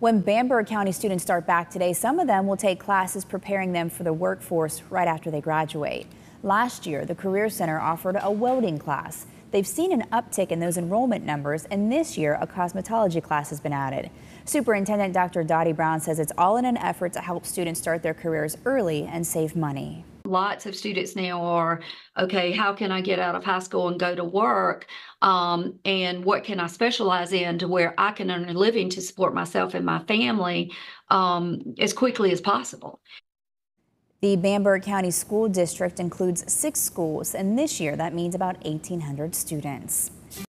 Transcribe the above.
When Bamberg County students start back today, some of them will take classes preparing them for the workforce right after they graduate. Last year, the Career Center offered a welding class. They've seen an uptick in those enrollment numbers, and this year a cosmetology class has been added. Superintendent Dr. Dottie Brown says it's all in an effort to help students start their careers early and save money. Lots of students now are, okay, how can I get out of high school and go to work? Um, and what can I specialize in to where I can earn a living to support myself and my family um, as quickly as possible? The Bamberg County School District includes six schools, and this year that means about 1,800 students.